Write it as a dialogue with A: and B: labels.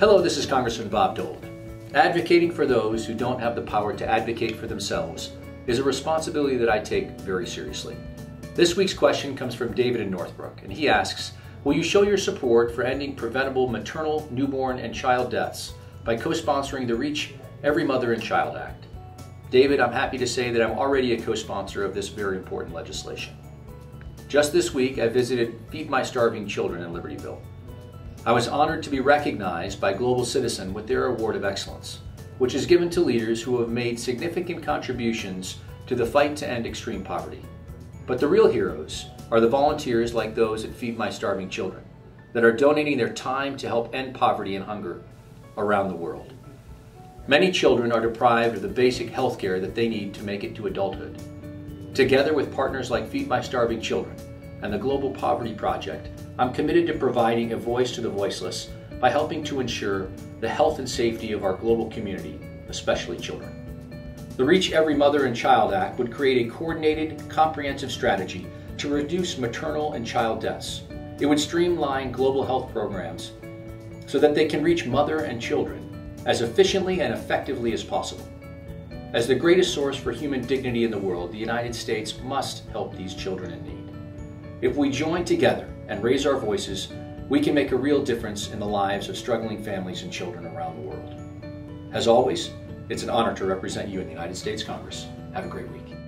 A: Hello, this is Congressman Bob Dold. Advocating for those who don't have the power to advocate for themselves is a responsibility that I take very seriously. This week's question comes from David in Northbrook, and he asks Will you show your support for ending preventable maternal, newborn, and child deaths by co sponsoring the REACH Every Mother and Child Act? David, I'm happy to say that I'm already a co sponsor of this very important legislation. Just this week, I visited Feed My Starving Children in Libertyville. I was honored to be recognized by Global Citizen with their Award of Excellence, which is given to leaders who have made significant contributions to the fight to end extreme poverty. But the real heroes are the volunteers like those at Feed My Starving Children that are donating their time to help end poverty and hunger around the world. Many children are deprived of the basic health care that they need to make it to adulthood. Together with partners like Feed My Starving Children and the Global Poverty Project, I'm committed to providing a voice to the voiceless by helping to ensure the health and safety of our global community, especially children. The Reach Every Mother and Child Act would create a coordinated, comprehensive strategy to reduce maternal and child deaths. It would streamline global health programs so that they can reach mother and children as efficiently and effectively as possible. As the greatest source for human dignity in the world, the United States must help these children in need. If we join together and raise our voices, we can make a real difference in the lives of struggling families and children around the world. As always, it's an honor to represent you in the United States Congress. Have a great week.